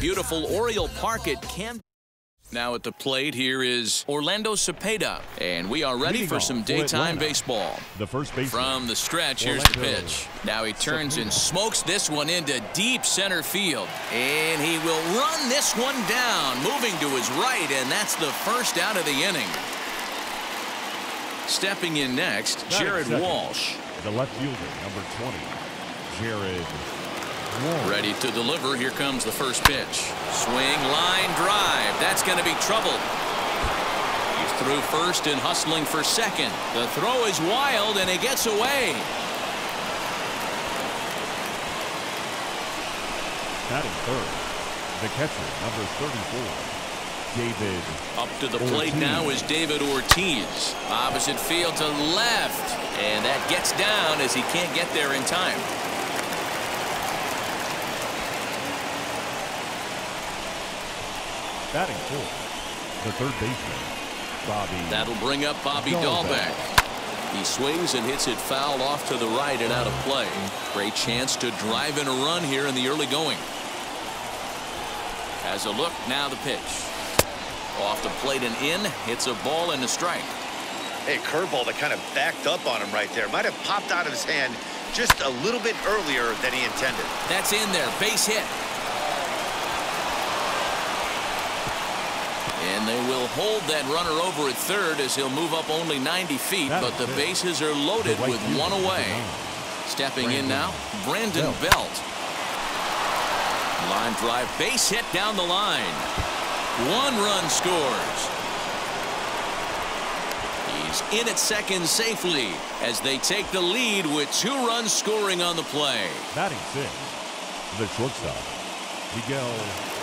beautiful Oriole Park at Camp. Now at the plate here is Orlando Cepeda, and we are ready for some daytime baseball. The first base From the stretch, here's the pitch. Now he turns and smokes this one into deep center field. And he will run this one down, moving to his right, and that's the first out of the inning. Stepping in next, Jared. Walsh. The left fielder, number 20, Jared Walsh. Ready to deliver. Here comes the first pitch. Swing, line, drive. That's going to be trouble. He's through first and hustling for second. The throw is wild, and he gets away. Batting third, the catcher, number 34, David. Up to the plate Ortiz. now is David Ortiz. Opposite field to left. And that gets down as he can't get there in time. Batting fourth, the third baseman, Bobby. That'll bring up Bobby Dalbec. Dalbec. He swings and hits it foul off to the right and out of play. Great chance to drive in a run here in the early going. As a look, now the pitch. Off the plate and in, hits a ball and a strike. Hey, curveball that kind of backed up on him right there. Might have popped out of his hand just a little bit earlier than he intended. That's in there, base hit. And they will hold that runner over at third as he'll move up only 90 feet, That but the bases are loaded with one away. Stepping in now, Brandon Belt. Belt. Line drive, base hit down the line. One run scores. He's in at second safely as they take the lead with two runs scoring on the play. Batting sixth, the shortstop, Miguel.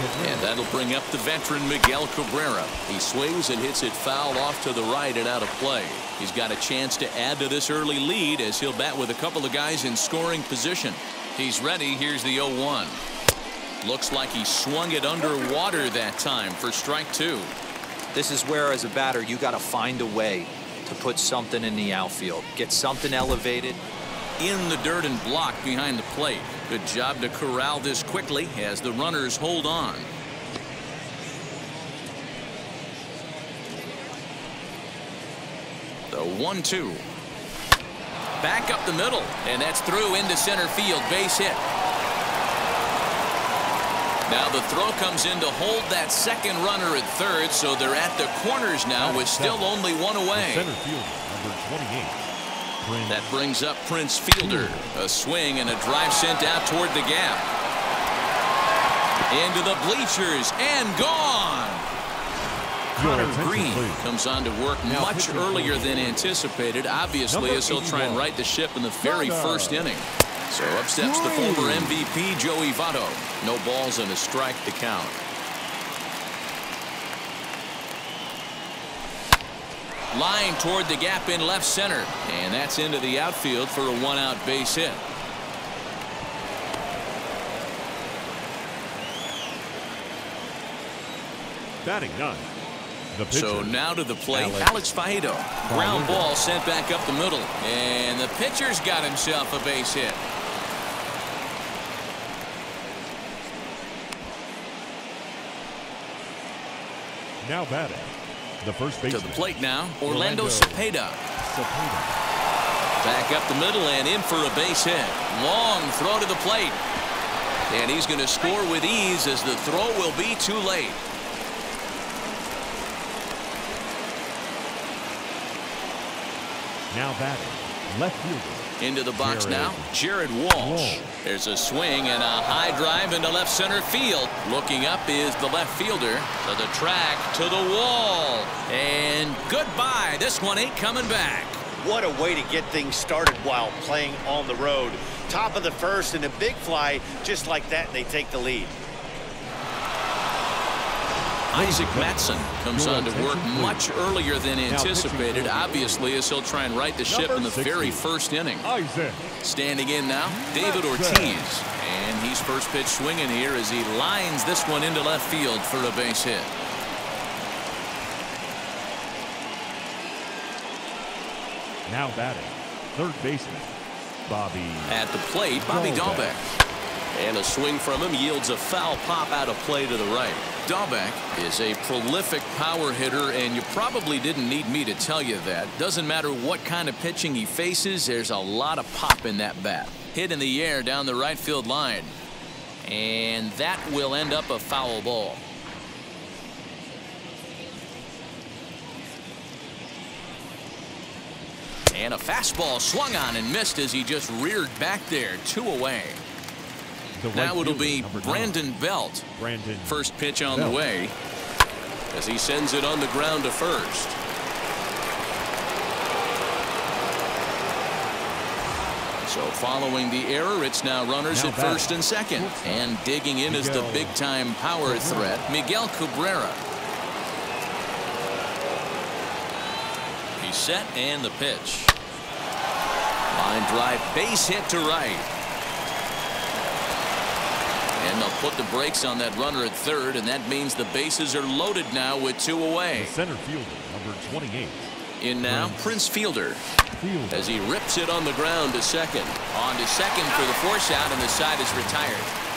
And that'll bring up the veteran Miguel Cabrera. He swings and hits it foul off to the right and out of play. He's got a chance to add to this early lead as he'll bat with a couple of guys in scoring position. He's ready. Here's the 0-1. Looks like he swung it underwater that time for strike two. This is where, as a batter, you got to find a way to put something in the outfield. Get something elevated. In the dirt and block behind the plate. Good job to corral this quickly as the runners hold on. The one-two. Back up the middle, and that's through into center field. Base hit. Now the throw comes in to hold that second runner at third, so they're at the corners now with still only one away. center fielder, number 28, Prince That brings up Prince Fielder. A swing and a drive sent out toward the gap. Into the bleachers and gone. Conner Greene comes on to work much earlier than anticipated, obviously, as he'll try and right the ship in the very first inning. So up steps the former MVP, Joey Votto. No balls and a strike to count. Line toward the gap in left center. And that's into the outfield for a one-out base hit. batting nine. The So now to the plate, Alex Alex Faedo. Ground ball sent back up the middle. And the pitcher's got himself a base hit. now batting. The first To baseman, the plate now, Orlando, Orlando. Cepeda. Cepeda. Back up the middle and in for a base hit. Long throw to the plate. And he's going to score with ease as the throw will be too late. Now batting. Left fielder, Into the box Jared now, Jared Walsh. Walsh. There's a swing and a high drive into left center field. Looking up is the left fielder to the track to the wall. And goodbye. This one ain't coming back. What a way to get things started while playing on the road. Top of the first and a big fly just like that, and they take the lead. Isaac Mattson comes on to work much earlier than anticipated, obviously, as he'll try and right the ship in the very first inning. Standing in now, David Ortiz. And he's first pitch swinging here as he lines this one into left field for a base hit. Now batting. Third baseman, Bobby. At the plate, Bobby Dalbec. And a swing from him yields a foul pop out of play to the right. Dalbec is a prolific power hitter, and you probably didn't need me to tell you that. Doesn't matter what kind of pitching he faces, there's a lot of pop in that bat. Hit in the air down the right field line. And that will end up a foul ball. And a fastball swung on and missed as he just reared back there. Two away. Now it'll be Brandon Belt. Brandon. First pitch on the way as he sends it on the ground to first. So following the error, it's now runners Now at batting. first and second. And digging in is the big-time power Cabrera. threat, Miguel Cabrera. He's set and the pitch. Line drive, base hit to right. And they'll put the brakes on that runner at third, and that means the bases are loaded now with two away. The center fielder, number 28. In now, Prince. Prince Fielder Fielder. as he rips it on the ground to second. On to second for the force out, and the side is retired.